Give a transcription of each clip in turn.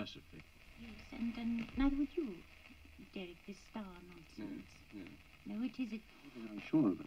mercifully. Yes, and, and neither would you, Derek, this star nonsense. Yes. No, it isn't. I'm sure of it.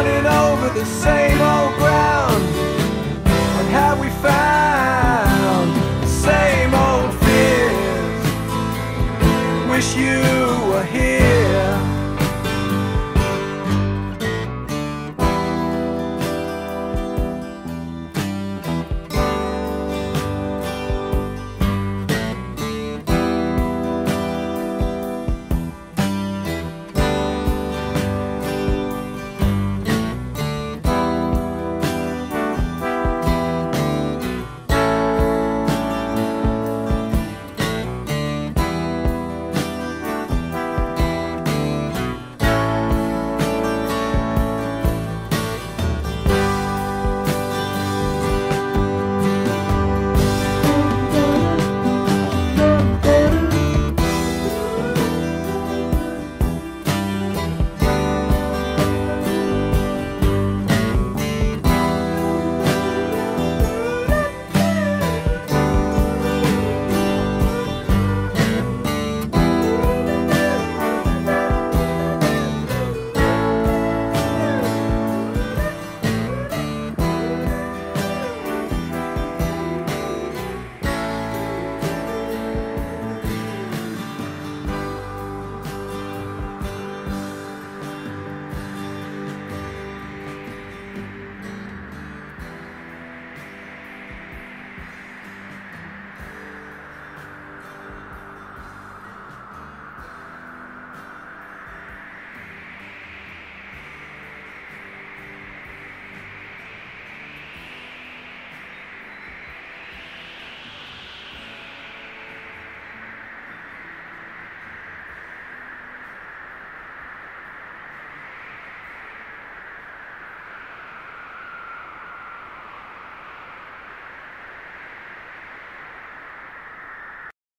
running over the same old ground. What have we found? The same old fears. Wish you were here.